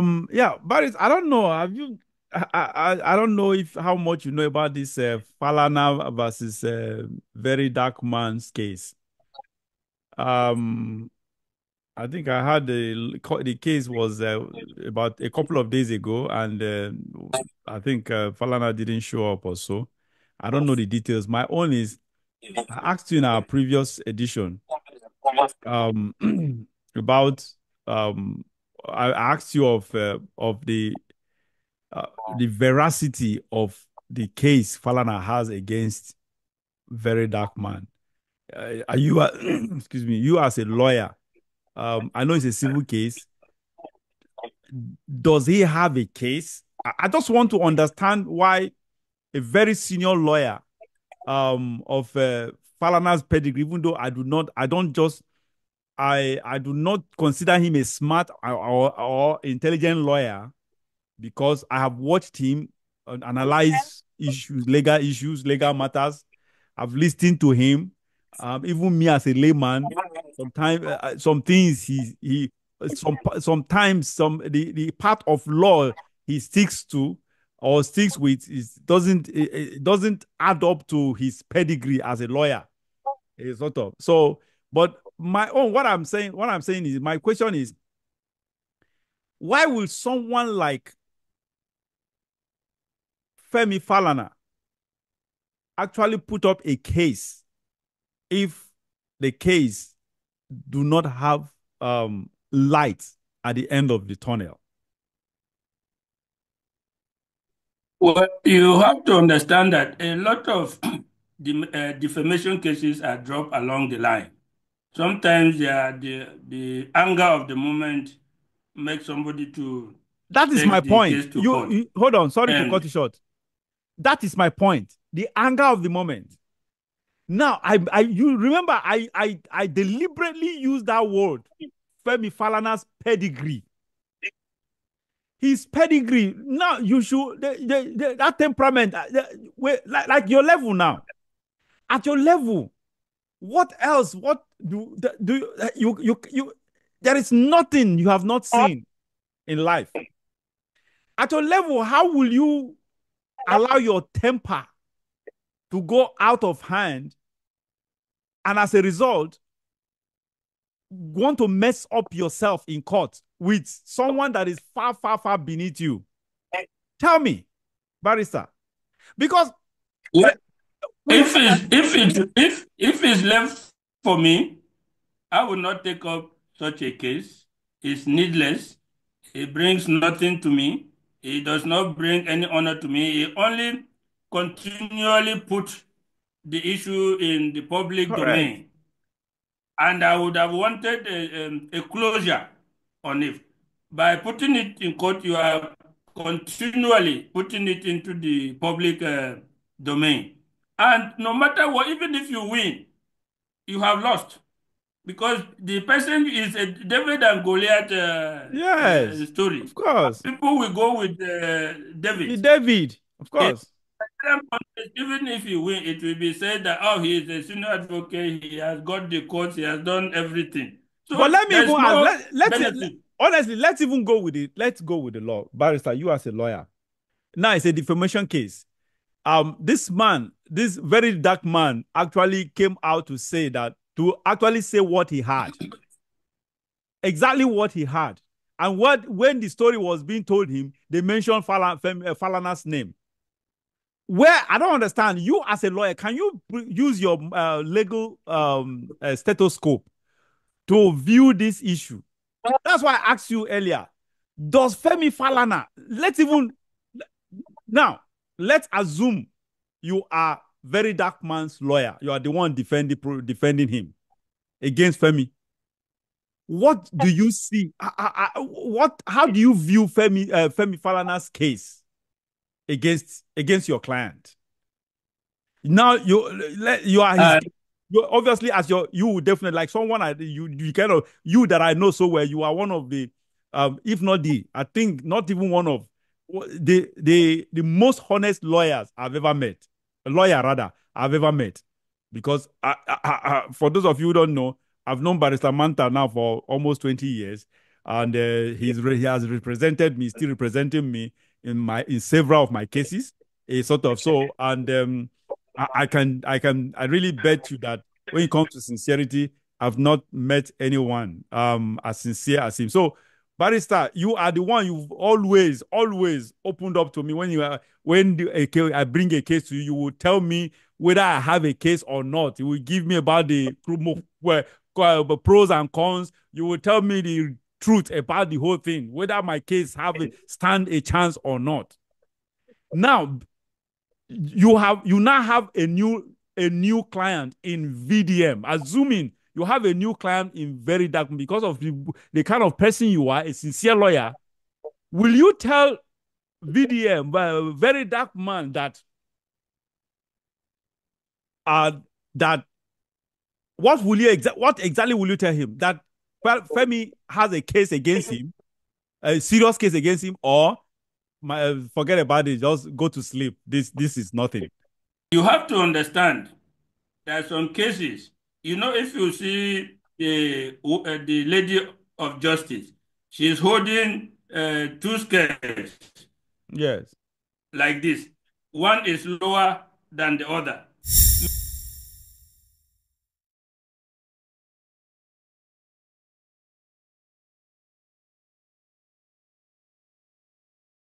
Um, yeah, it's, I don't know. Have you? I, I I don't know if how much you know about this uh, Falana versus uh, Very Dark Man's case. Um, I think I had the the case was uh, about a couple of days ago, and uh, I think uh, Falana didn't show up or so. I don't know the details. My own is I asked you in our previous edition um, about um, I asked you of uh, of the uh, the veracity of the case Falana has against Very Dark Man. Uh, are you, excuse me, you as a lawyer? Um, I know it's a civil case. Does he have a case? I, I just want to understand why a very senior lawyer um, of uh, Falana's pedigree, even though I do not, I don't just, I, I do not consider him a smart or, or, or intelligent lawyer because I have watched him analyze issues, legal issues, legal matters. I've listened to him. Um, even me as a layman, sometimes uh, some things he he some sometimes some the, the part of law he sticks to or sticks with is doesn't it, doesn't add up to his pedigree as a lawyer. Sort of so. But my own what I'm saying, what I'm saying is my question is why will someone like Femi Falana actually put up a case if the case do not have um, light at the end of the tunnel? Well, you have to understand that a lot of the uh, defamation cases are dropped along the line. Sometimes the the anger of the moment makes somebody to. That is my point. You, you, hold on. Sorry and, to cut you short. That is my point. The anger of the moment. Now, I, I, you remember, I, I, I deliberately used that word, Femi Falana's pedigree. His pedigree. Now, you should the, the, the, that temperament. Uh, the, like, like your level now. At your level, what else? What do do uh, you you you? There is nothing you have not seen in life. At your level, how will you allow your temper to go out of hand and as a result want to mess up yourself in court with someone that is far far far beneath you tell me barrister because if it's if it if if it's left for me i will not take up such a case it's needless it brings nothing to me It does not bring any honor to me. It only continually put the issue in the public Correct. domain. And I would have wanted a, um, a closure on it. By putting it in court, you are continually putting it into the public uh, domain. And no matter what, even if you win, you have lost because the person is a David and Goliath uh, yes, uh, story. Of course. People will go with uh, David. The David, of course. even if he win, it will be said that, oh, he is a senior advocate, he has got the courts, he has done everything. So but let me even no ask, let, let's, let, honestly, let's even go with it. Let's go with the law. Barrister, you as a lawyer. Now it's a defamation case. Um, this man, this very dark man, actually came out to say that to actually say what he had. exactly what he had. And what when the story was being told him, they mentioned Falan, uh, Falana's name. Where I don't understand, you as a lawyer, can you use your uh, legal um, uh, stethoscope to view this issue? That's why I asked you earlier. Does Femi Falana, let's even now, let's assume you are very dark man's lawyer. You are the one defending defending him against Femi. What do you see? what? How do you view Femi uh, Femi Falana's case against against your client? Now you you are his, uh, you obviously as your you definitely like someone I you you kind of you that I know so well. You are one of the um, if not the I think not even one of the the the most honest lawyers I've ever met lawyer rather I've ever met. Because I, I, I, for those of you who don't know, I've known Barrister Manta now for almost 20 years. and uh, he's he has represented me, still representing me in my in several of my cases. A sort of so, and um, I, I can I can I really bet you that when it comes to sincerity, I've not met anyone um as sincere as him. So barrister, you are the one you've always, always opened up to me when you are when the, I bring a case to you, you will tell me whether I have a case or not. You will give me about uh, the pros and cons. You will tell me the truth about the whole thing, whether my case have a, stand a chance or not. Now, you have you now have a new a new client in VDM, assuming you have a new client in very dark because of the, the kind of person you are, a sincere lawyer. Will you tell VDM, a very dark man, that uh that what will you exa- what exactly will you tell him that Femi has a case against him, a serious case against him, or my, forget about it, just go to sleep. This this is nothing. You have to understand there are some cases. You know, if you see the uh, the lady of justice, she's holding uh, two scales. Yes. Like this. One is lower than the other.